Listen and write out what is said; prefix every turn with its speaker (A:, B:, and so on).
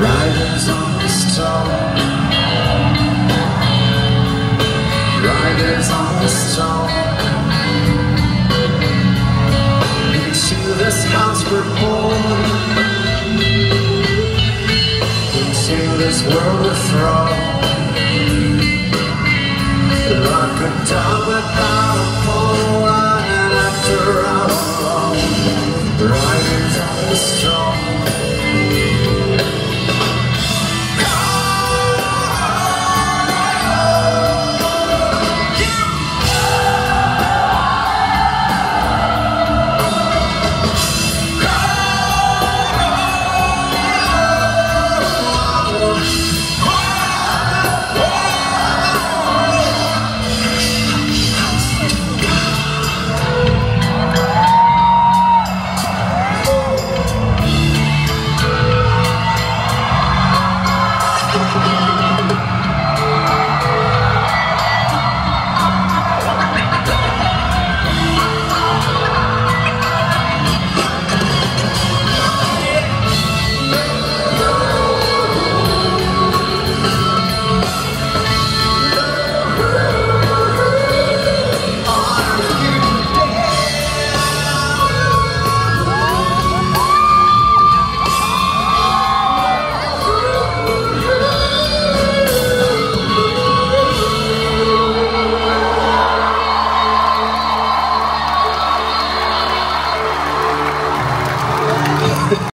A: Riders on the storm. Riders on the storm. Into we're born. Into this world we're thrown Like a after Riders on the storm.